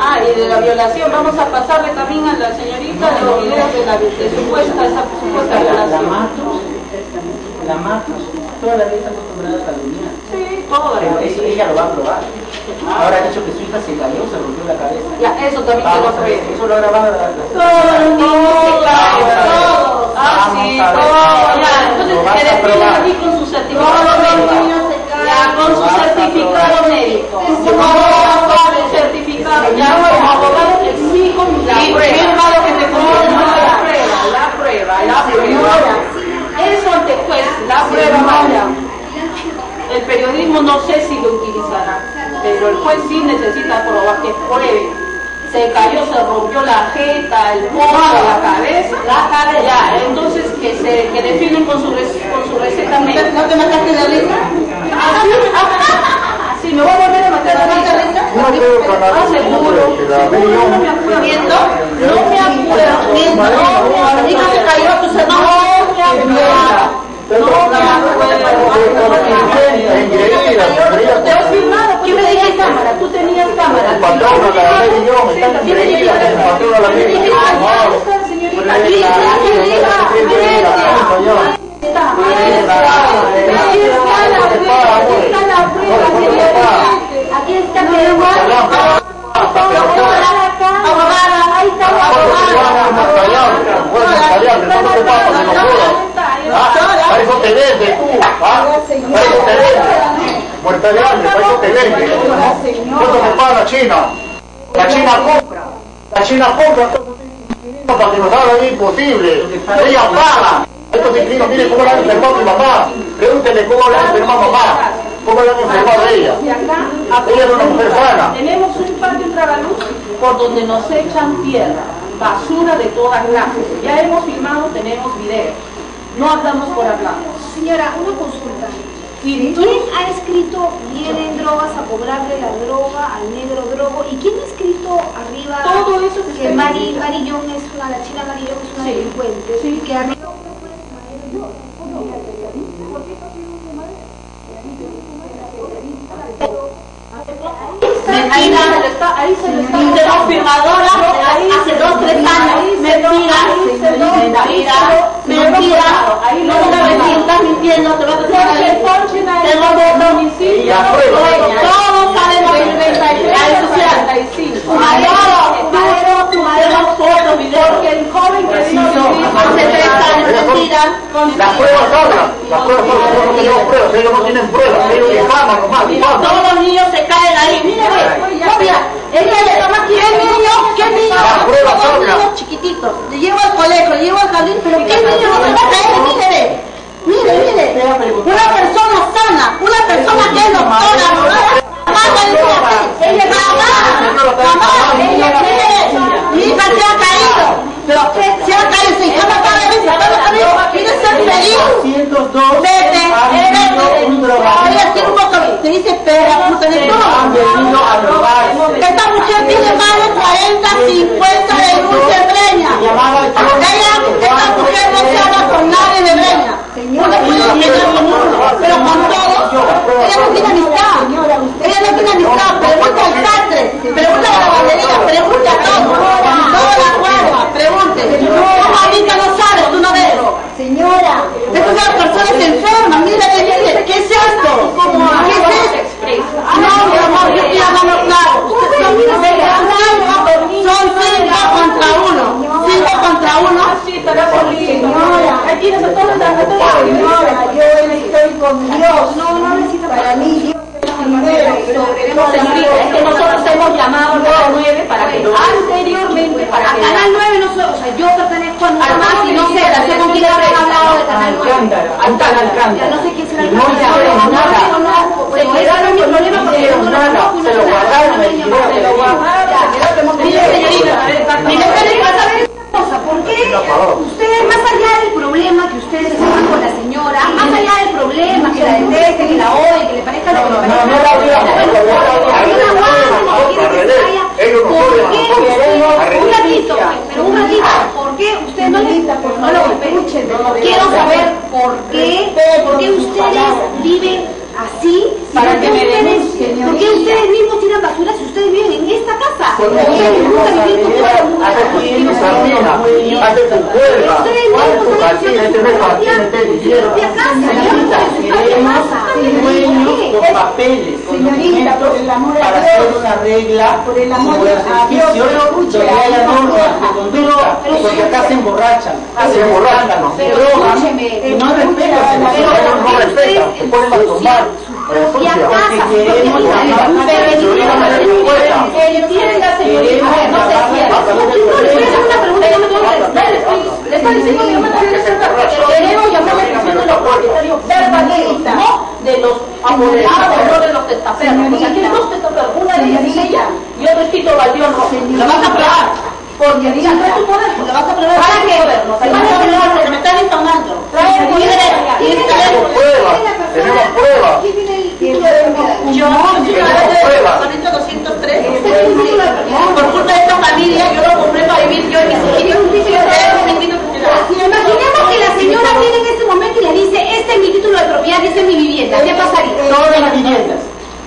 Ah, y de la violación, vamos a pasarle también a la señorita los videos de la de supuesta, esa supuesta La, la violación. Matus, la Matus, toda la vida está acostumbrada a calumniar. Sí, toda la eso ella lo va a probar. Ahora ha dicho que su hija se cayó, se rompió la cabeza. Ya, eso también te lo creo. eso lo ha grabado la, Todos los niños se todos. Ah, sí, todos. Ya, entonces definan probar. aquí con su certificado médico. Ya, con su certificado médico. Sí. Con el certificado. Ya, como abogado exijo la prueba. Firmado que te confirma la prueba, la prueba, la prueba. Eso ante juez, la prueba vaya. No sé si lo utilizará, pero el juez sí necesita probar que pruebe. Se cayó, se rompió la jeta, el pomo, la cabeza, la cabeza, ya. Entonces que se que definen con su rec- con su receta médica. ¿No te mataste la risa? Así, así, me voy a volver a matar la risa. No creo que la Ah, seguro. la Seguro, no me acuerdo. ¿Miento? No me acuerdo. ¿Miento? No, mi hija se cayó, tú se no me acuerdo. No me acuerdo. Te has filmado, ¿quién me dijiste cámara? Tú tenías cámara. El patrón, la ley y yo, me están ¿Quién me dijiste? creídas, el patrón a la ley. ¿Quién me dijiste? ¿Dónde está, señorita? Aquí está, aquí está, Aquí está la prueba, aquí está la prueba, señorita. Aquí está mi hermano. Abogada, ahí está la Para eso te vende tú, ¿ah? Para eso te vende. Muerta de hambre, para eso te vende. ¿Cuánto me paga China? La China. La China compra para que nos haga imposible. Ella paga. Estos inquilinos, miren cómo le han enfermado a mi mamá. Pregúntenle cómo le han enfermado a mamá. ¿Cómo le han enfermado a ella? Y acá, Ella es una mujer sana. Tenemos un patio en Tragaluz por donde nos echan tierra, basura de toda clase. Ya hemos filmado, tenemos videos. No hablamos por hablar. Señora, una consulta. Y tú, ¿Quién ha escrito vienen drogas a cobrarle la droga al negro drogo? ¿Y quién ha escrito arriba Todo eso que que Mari. Mari Young es una, la china Mari Young es una Sí. delincuente? Sí. Que arriba está, ahí se le está. Tenemos firmadora hace dos, tres años. Mentira, mentira, mentira. No te mentir, estás mintiendo, te vas a hacer Tengo prueba. Todos sabemos que el 35. Todos tenemos fotos, videos. Porque el joven que vino a vivir hace tres años, mentira. Las pruebas hablan. Las pruebas hablan. Nosotros no tenemos pruebas. Ellos no tienen pruebas. Ellos difaman nomás. difaman. Todos los niños se caen ahí. Mire, mira, ella le toma aquí. ¿Qué niño? ¿Qué niño? Las pruebas hablan. niños chiquititos. Le llevo al colegio, le llevo al jardín, pero ¿qué niño no se va a caer? Mire, mire, mire. Una persona sana, una persona que es doctora, mamá le dice así, ella mamá, mamá, ella quiere, mi hija se ha caído, pero se ha caído, si cada cada vez, cada caído, quiere ser feliz. 202 Vete, un vete. Un drogadicto. poco, te dice perra, puta de Han venido a todo. robarse. Esta mujer tiene más de 40, 50 denuncias en Breña. Ella, esta mujer no se habla con nadie de Breña. Una mujer tiene con uno, pero con todos. Ella no tiene amistad. Ella no tiene amistad. Pregunta al sastre, pregunta a la lavandería, pregunta a todos. Toda la cuadra, pregunte. ¿Cómo ahorita no sabes? Tú no ves. Señora, Estas son personas enfermas, mira, mire, ¿qué es esto? ¿Qué es esto? No, mi amor, yo estoy hablando claro. Ustedes son cinco, son cinco contra uno. Cinco contra uno. Sí, pero Señora. Aquí tienes a todos señora, yo estoy con Dios. No, no necesito para mí Dios. No, señorita, es que nosotros hemos llamado a las 9 para que anteriormente, para A que Canal 9 no soy, o sea, yo pertenezco a Además, y no sé, no sé con quién habrán hablado de Canal 9. Alcántara, Alcántara, Ya Alcántara. no sé quién será Y el no problema. hicieron No, nada. no, no, se quedaron mi problema porque hicieron no nada. Se lo guardaron, el dinero se lo guardaron. Mire, señorita, mire, Ustedes van a saber una cosa, ¿por qué ustedes, más allá del problema que ustedes están con la señora, más allá del problema que la detesten, que la odien, que le parezca lo que le No, parezca, no la odiamos, no la odiamos. hay una guardia que quiere Al que se revés, vaya. ellos nos ¿Por odian, qué nosotros ustedes- al un revés. ratito, pues, pero un ratito, ¿por qué ustedes no le no lo escuchen? Quiero saber por qué, por qué ustedes viven así Para ¿por que me ustedes, denuncien, ¿por qué ustedes mismos tiran basura si ustedes viven en esta casa? Porque ¿Por qué les gusta vivir con todo el mundo? Hace tu tu cuerda, Ustedes hace este Señorita, queremos dueños con papeles, con a para hacer una regla Por el amor edificios escuche, donde haya por normas favor. de conducta, porque acá se emborrachan, Se emborrachan, drogan no respetan no respetan, se ponen a tomar. Propia casa, Pero Yo no. Entiende la que no se cierra. No, no, una pregunta, no me No, conteste. le está diciendo que yo me tengo que cerrar. Queremos llamar la atención de los propietarios verdaderos, no de los apoderados, no de los testaferros. Porque aquí hay dos testaferros, una de ellas es ella y otro es Tito Valdión Rojo. La vas a probar. Porque digan, trae tu poder, la vas a probar. ¿Para qué? Me están instaurando. Trae el poder y Tenemos pruebas, tenemos pruebas. ¿Quién tiene el título de propiedad? Yo, departamento 203, por culpa de esta familia, yo lo compré para vivir yo y mis hijos. Imaginemos que la señora viene en este momento y le dice, este es mi título de propiedad, esta es mi vivienda. ¿Qué pasaría? todas las viviendas.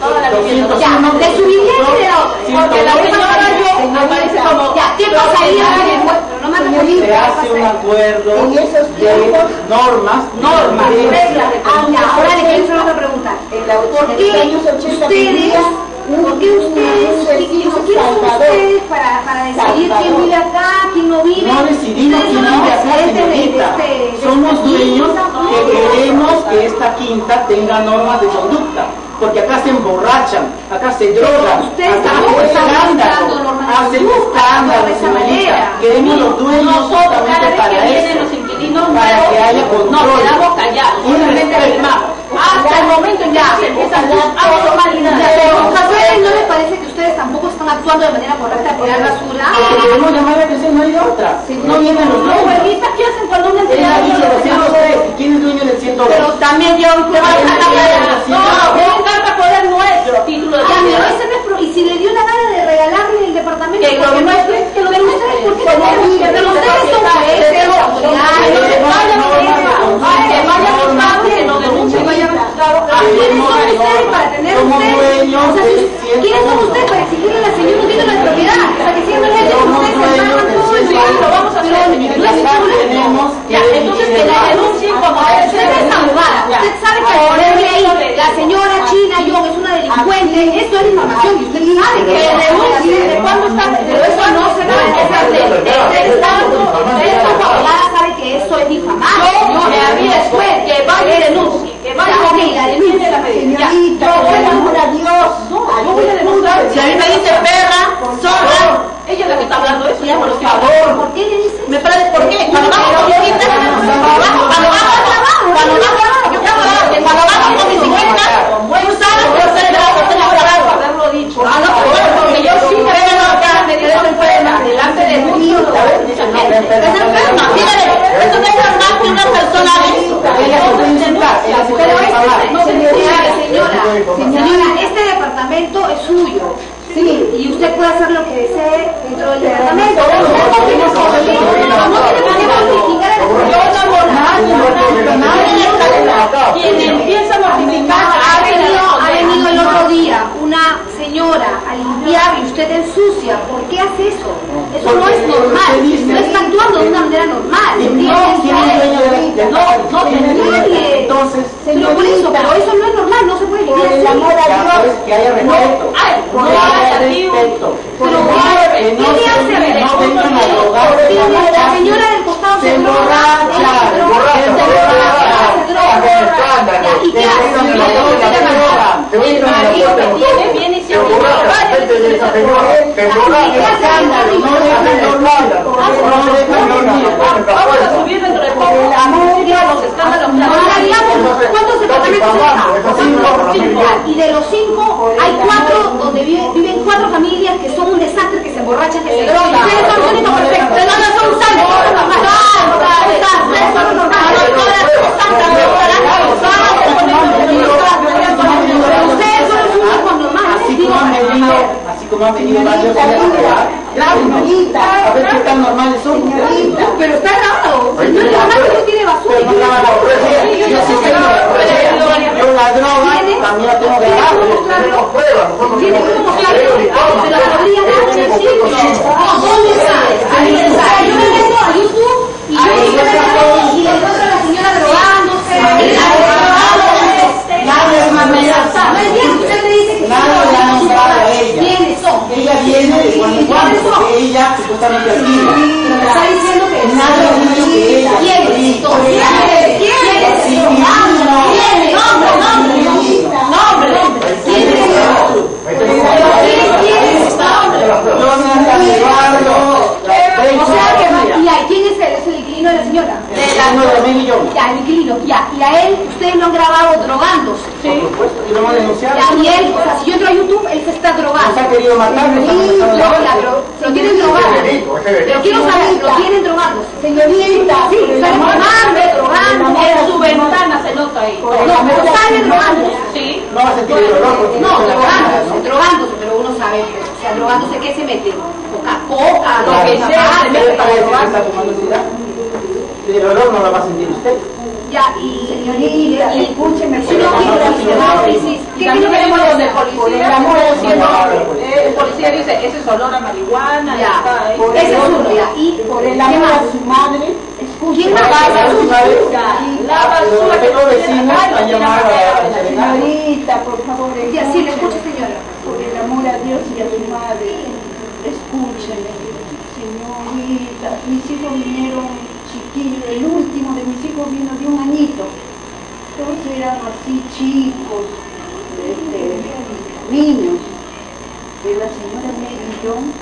Toda la vivienda. Ya, de su vivienda y de la otra. Porque la señora yo aparece como Ya, ¿qué pasaría? No. Se hace un acuerdo En esos de normas, normas, reglas de Ah, ya, ahora le quiero hacer otra pregunta. ¿Por qué los años 80 ustedes, por qué ustedes, quiénes son ustedes para, para decidir quién vive acá, quién no vive? No decidimos quién vive acá, señorita. este- Somos esta dueños que queremos que esta quinta tenga normas de conducta. Porque acá se emborrachan, acá se drogan, Ustedes acá hacen están escándalo, dando normas de hacen conducta, escándalo, de esa señorita. Queremos los dueños Nosotros, cada vez que para vienen eso. los inquilinos Para nuevos, que haya nos control. quedamos callados, simplemente firmamos. Hasta el momento en que se empiezan a tomar Ya, pero ¿a ustedes no les parece que ustedes tampoco están actuando de manera correcta al tirar basura? Porque queremos llamar la atención, no hay otra. No vienen los dueños. ¿qué hacen cuando una entidad ha dicho no los 103. ¿Y quién es dueño del 102? Pero también yo te vas a Pero hablar sí, No, sí. es un carta poder nuestro, título de pero propiedad. ese no es pro- y si le dio la gana de regalarle el departamento, Que lo ¿por qué no? que lo Pero ustedes, ¿por qué no? que Pero ustedes son. ¿Quiénes son ustedes para tener ustedes? ¿Quiénes son 101? ustedes para exigirle a la señora un título de propiedad? O sea, que siempre el que Somos ustedes se dueños pagan del todo el 101. día. Lo vamos a hacer, Pero señorita. no es Acá problema. tenemos Ya, que entonces que dividir la el denuncien como debe Usted ser. es abogada, Ya. usted sabe que Por ponerle eso ahí le la digo. señora China Young es una delincuente, eso es difamación y usted sabe que Que denuncie, ¿de cuándo está? Pero eso no se puede hacer. Usted estando, usted como abogada sabe que eso es difamar. Yo, que a mí después, que vaya y denuncie, que vaya Ya, ok, y la denuncie. denuncia. Ya. Señorita, por el amor a Dios. Yo voy a demostrar. Si a mí me dice perra, zorra, ella es la que está hablando eso, ya por favor. ¿Por qué le dice? ¿Me parece por qué? Cuando vamos con bicicleta, cuando vamos, cuando vamos, cuando vamos, yo trabajo, que cuando vamos con bicicleta, tú sabes por ser bravo, te la bravo. Haberlo dicho. Ah, no, pero bueno, porque yo sí me veo acá, me digo enferma, delante de muchos, mucha gente. Es enferma, fíjate, eso no es normal que una persona haga eso. Ella se puede insultar, ella se Pero puede este, pagar. no se señora, señora, señora, este departamento es suyo. Sí. Y usted puede hacer lo que desee dentro del departamento. No mortificar al Yo no Quien empieza a mortificar Ha venido, ha venido el otro día una señora a limpiar y usted ensucia. ¿Por qué hace eso? Eso no es normal. No está actuando de una manera normal. No, ¿quién es dueño de la- de No, la- no. Entonces, Pero eso, pero eso no es normal, no se puede vivir pues, que haya respeto. No haya respeto. Pero Que ¿qué- no se- no vengan a la señora del costado Se emborracha, se emborracha, Vamos a subir dentro de poco a música los escándalos. Ahora digamos, ¿cuántos departamentos Cinco. Y de los cinco, hay cuatro donde vive- viven cuatro familias que son un desastre, que se emborrachan, que se drogan. Ustedes son los únicos perfectos. Ustedes no son normales. Normales. Así como han venido, así como han venido varios a ver qué tan normales son. Pero está grabado. No tiene basura. Pero no graban la prueba. Yo sí tengo la prueba. Yo la droga, pruebas, nosotros Tiene somos como somos claro, uniformes, pero podría dar un somos versículo. chinos. ¿Dónde está? Ahí está. Yo me meto a YouTube y yo y yo me meto y encuentro a la señora drogándose, y la drogándose. Nadie es más No amenazante. entiendo, usted me dice que Nadie le ha nombrado a ella. ¿Quiénes son? Ella viene de cuando en cuando, porque ella supuestamente aquí. Pero me está diciendo que Nadie ha dicho que ella. ¿Quiénes? ¿Quiénes? ¿Quiénes? Sí, ¿Quiénes? Nombre, nombre, nombre, nombre. ¿Quiénes? ¿Quiénes? Nombre. Jonathan Eduardo. O sea que, y ahí, ¿quién es él? Es el inquilino de la señora. Uno de mil millones. Ya, el inquilino, ya. Y a él, ustedes lo han grabado drogándose. Por supuesto, y lo hemos denunciado. Ya, y él, o sea, si yo entro a YouTube, él se está Nos drogando. ha querido matar, nos ha amenazado de No, muerte. ya, pero lo tienen drogado. Pero quiero saber, lo tienen drogando. Señorita, Sí, drogando, drogando. En su ventana se nota ahí. No, pero sale drogando. Sí. No va a sentir el dolor porque No, se la drogándose, ¿no? drogándose, pero uno sabe o sea, drogándose, ¿qué se mete? Coca, coca, lo que sea, se mete para drogarse. el dolor no lo va a sentir usted. Ya, y Señorita, y- escúcheme, si no quiero la crisis, ¿qué quiero que le donde el policía, el policía dice, ese es olor a marihuana, Ya, ese es uno, ya. Y por el ¿qué amor a su madre, ¿Quién tú sabes, La basura que los vecinos han llamado a la señorita, por favor, Ya, sí, le escucho, señora. por el amor a Dios y a su madre, escúcheme, señorita, mis hijos vinieron chiquillos, el último de mis hijos vino de un añito, todos eran así chicos, este, niños, y la señora Mary John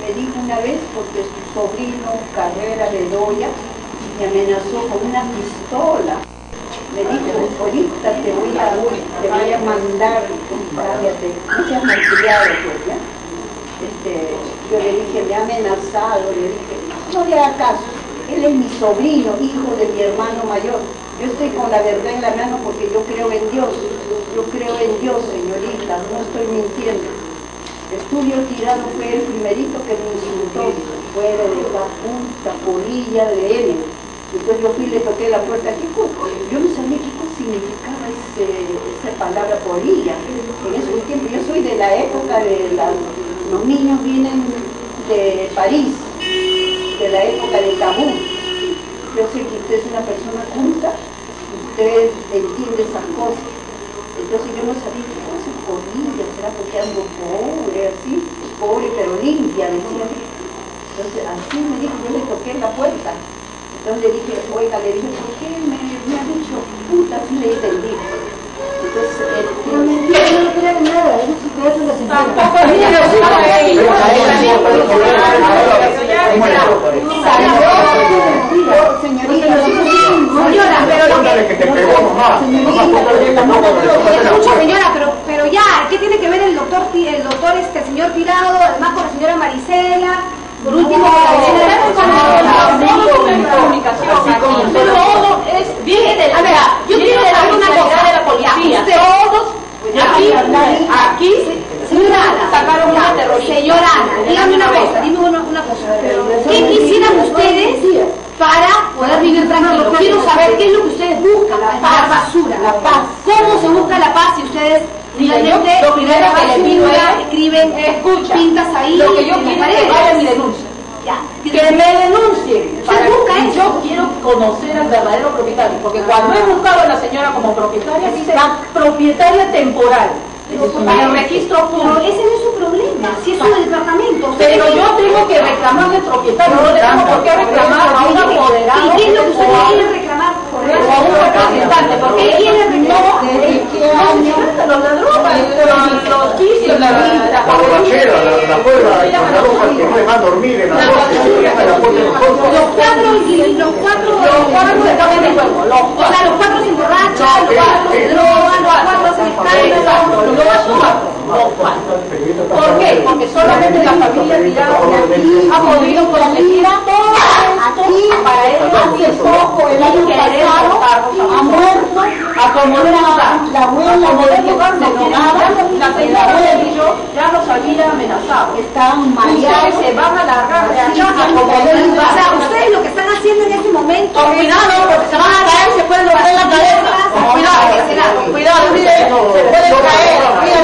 me dijo una vez, porque su sobrino Carrera Bedoya me amenazó con una pistola. Me dijo, ahorita te voy a, te voy a mandar, cállate, no seas pues. Este, yo le dije, me ha amenazado, le dije, no le haga caso, él es mi sobrino, hijo de mi hermano mayor. Yo estoy con la verdad en la mano porque yo creo en Dios, yo creo en Dios, señorita, no estoy mintiendo. Estudio Tirado fue el primerito que me insultó, fuera de la puta polilla de él. Entonces yo fui y le toqué la puerta. ¿Qué yo no sabía qué significaba ese, esa palabra polilla. En esos tiempos, yo soy de la época de los niños vienen de París, de la época de Tabú. Yo sé que usted es una persona culta, usted entiende esas cosas. Entonces yo no sabía qué cosa polilla, será porque ando pobre, así, pobre pero limpia, decía. Entonces así me dijo, yo le toqué la puerta. Entonces le dije, oiga, le dije, ¿por qué me, me ha dicho puta? Así le entendí. Eh, No Señora, pero pero, ya, ¿qué tiene que ver el doctor, el doctor, este señor Tirado, además con la señora Marisela? Por último, comunicación. Todo es, de A ver, yo quiero saber una cosa. de la policía. Todos aquí, aquí Señora Ana, sacaron ya, una terrorista. Señora Ana, dígame una cosa, dime una, cosa. ¿Qué quisieran ustedes para poder vivir tranquilos? Quiero saber qué es lo que ustedes buscan la basura. La paz. ¿Cómo se busca la paz si ustedes finalmente lo primero que le pido es- escriben Escucha, pintas ahí lo que yo quiero es que paredes? vaya mi denuncia. Ya. Que me denuncien. Para busca que eso. yo quiero conocer al verdadero propietario. Porque cuando he buscado a la señora como propietaria, dice propietaria temporal. En el registro Pero público. ese no es su problema, si es su departamento. Pero yo tengo que reclamar del propietario, no le tengo por qué reclamar a un apoderado ¿Y qué es lo que un- quieren reclamar? o a un representante, porque ¿Qué quieren reclamar? ¿desde qué no se año? trata los ladrones, los, los vicios, la, la, La borrachera, la, la puerta, con la ropa que no dejan dormir en la noche, hasta la puerta de nosotros. Los cuatro inquilinos, los cuatro, los cuatro se cambian de juego, los o sea, los cuatro se emborrachan, los cuatro se drogan, los cuatro se Exacto, escándalos. los cuatro, los cuatro. ¿Por qué? Porque solamente la familia Tirado ha podido conseguir todo Aquí, para ellos hace poco, el año pasado, ha muerto la abuela de nos- la yo ya nos había amenazado. Ustedes mareados. se van a largar de acá a ustedes lo que están haciendo en este momento, cuidado, porque se van a caer, se pueden romper la cabeza. Cuidado, cuidado, se pueden caer.